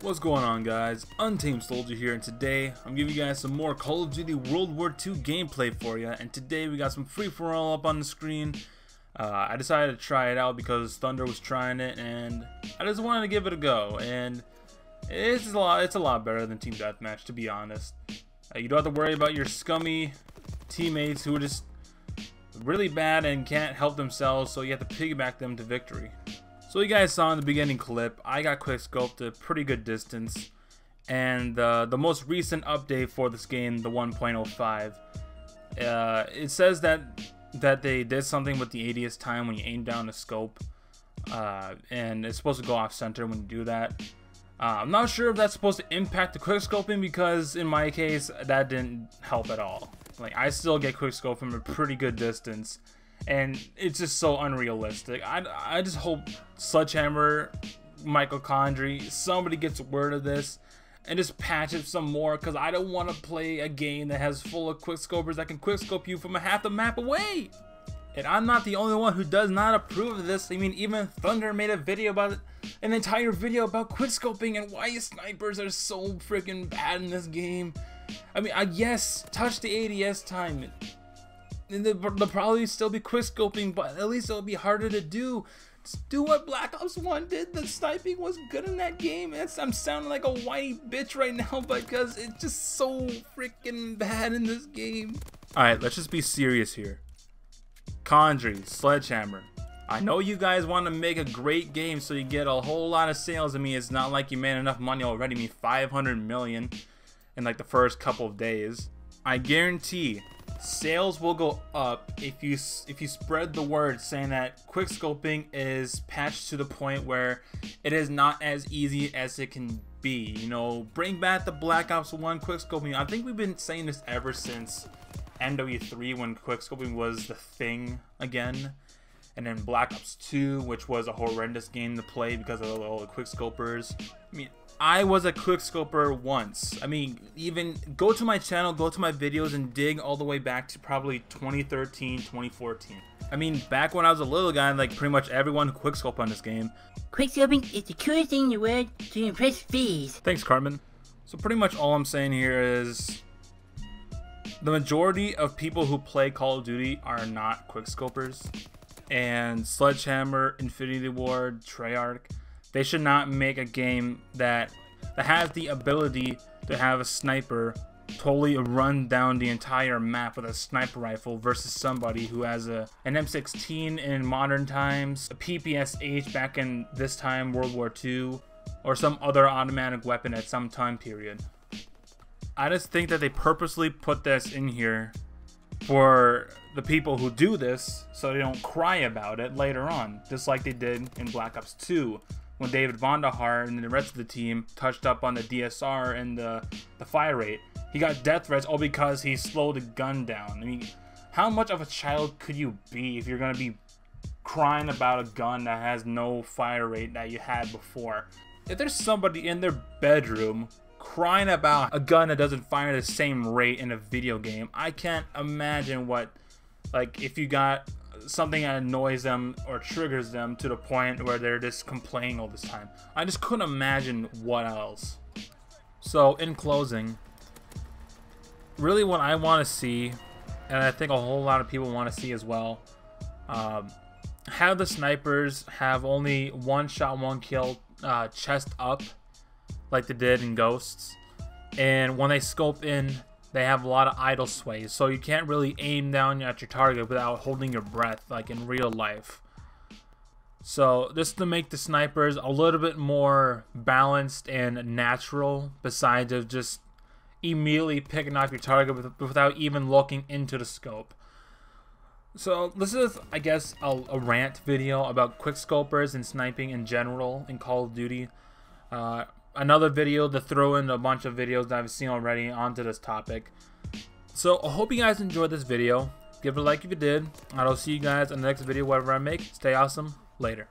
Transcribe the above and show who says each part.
Speaker 1: What's going on guys? Untamed Soldier here and today I'm giving you guys some more Call of Duty World War II gameplay for you and today we got some free-for-all up on the screen. Uh, I decided to try it out because Thunder was trying it and I just wanted to give it a go and it's a lot, it's a lot better than Team Deathmatch to be honest. Uh, you don't have to worry about your scummy teammates who are just really bad and can't help themselves so you have to piggyback them to victory. So you guys saw in the beginning clip, I got quick scoped a pretty good distance. And uh, the most recent update for this game, the 1.05, uh, it says that that they did something with the ADS time when you aim down the scope. Uh, and it's supposed to go off center when you do that. Uh, I'm not sure if that's supposed to impact the quick scoping because in my case, that didn't help at all. Like I still get quick scope from a pretty good distance and it's just so unrealistic. I, I just hope Sledgehammer, Michael Condrey, somebody gets word of this and just patch it some more because I don't want to play a game that has full of quickscopers that can quickscope you from a half the map away. And I'm not the only one who does not approve of this. I mean, even Thunder made a video about it, an entire video about quickscoping and why snipers are so freaking bad in this game. I mean, I guess touch the ADS time they'll probably still be quickscoping, but at least it'll be harder to do. Just do what Black Ops 1 did. The sniping was good in that game. It's, I'm sounding like a whiny bitch right now because it's just so freaking bad in this game. Alright, let's just be serious here. Condrey, Sledgehammer. I know you guys want to make a great game so you get a whole lot of sales. I mean, it's not like you made enough money already. I mean, 500 million in like the first couple of days. I guarantee sales will go up if you if you spread the word saying that quick scoping is patched to the point where it is not as easy as it can be you know? Bring back the black ops 1 quick scoping. I think we've been saying this ever since mw3 when quick scoping was the thing again. And then black ops 2 which was a horrendous game to play because of all the quick scopers. I mean I was a quickscoper once. I mean, even go to my channel, go to my videos and dig all the way back to probably 2013, 2014. I mean, back when I was a little guy, like pretty much everyone who quickscope on this game.
Speaker 2: Quickscoping is the coolest thing in the world to impress fees.
Speaker 1: Thanks, Carmen. So pretty much all I'm saying here is the majority of people who play Call of Duty are not quickscopers. And Sledgehammer, Infinity Ward, Treyarch, they should not make a game that that has the ability to have a sniper totally run down the entire map with a sniper rifle versus somebody who has a an M16 in modern times, a PPSH back in this time World War II, or some other automatic weapon at some time period. I just think that they purposely put this in here for the people who do this so they don't cry about it later on, just like they did in Black Ops 2 when David Vonderhaar and the rest of the team touched up on the DSR and the, the fire rate. He got death threats all because he slowed the gun down. I mean, how much of a child could you be if you're going to be crying about a gun that has no fire rate that you had before? If there's somebody in their bedroom crying about a gun that doesn't fire the same rate in a video game, I can't imagine what, like, if you got something that annoys them or triggers them to the point where they're just complaining all this time. I just couldn't imagine what else. So, in closing, really what I want to see, and I think a whole lot of people want to see as well, um, have the snipers have only one shot, one kill, uh, chest up, like they did in Ghosts. And when they scope in, they have a lot of idle sways, so you can't really aim down at your target without holding your breath like in real life. So this to make the snipers a little bit more balanced and natural besides of just immediately picking off your target without even looking into the scope. So this is, I guess, a, a rant video about quickscopers and sniping in general in Call of Duty. Uh, another video to throw in a bunch of videos that I've seen already onto this topic. So I hope you guys enjoyed this video. Give it a like if you did. I'll see you guys in the next video whatever I make. Stay awesome. Later.